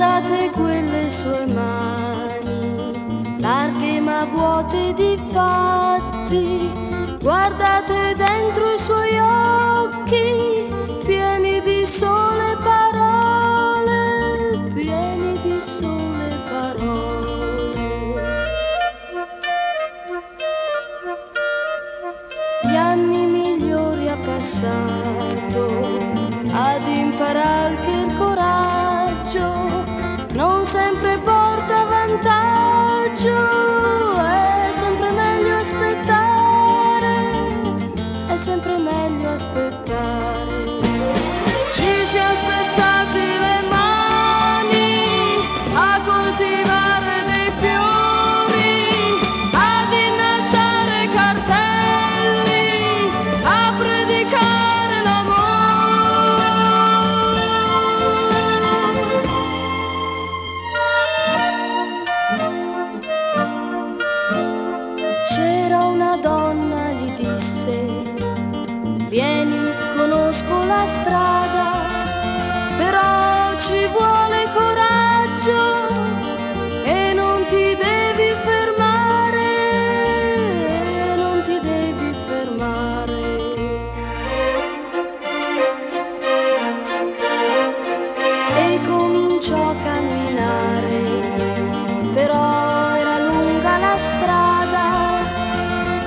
Guardate quelle sue mani, larghe ma vuote di fatti. Guardate dentro i suoi occhi, pieni di sole parole, pieni di sole parole. Gli anni migliori ha passato sempre meglio aspettare.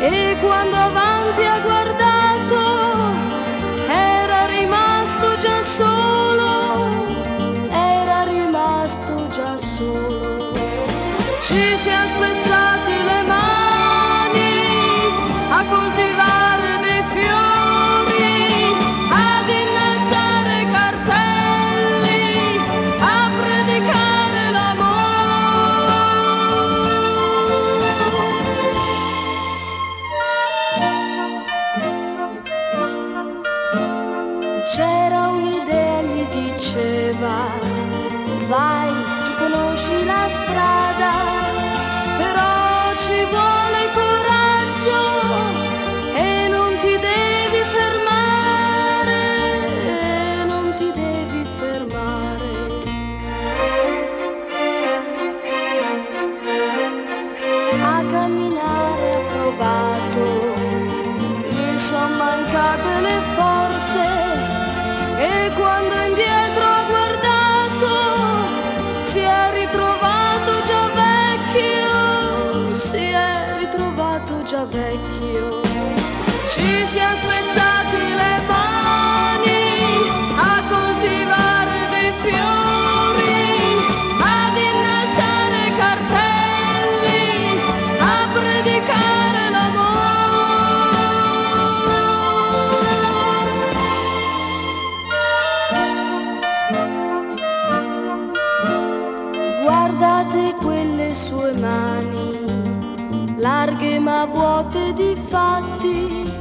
E quando avanti ha guardato era rimasto già solo, era rimasto già solo. Ci siamo spezzati C'era un'idea, gli diceva, vai, tu conosci la strada, però ci vuole coraggio e non ti devi fermare, non ti devi fermare. A camminare già vecchio. Ci siamo spezzati le mani a coltivare dei fiori, ad innalzare cartelli, a predicare l'amore. Guardate quelle sue mani, larghe ma vuote di fatti.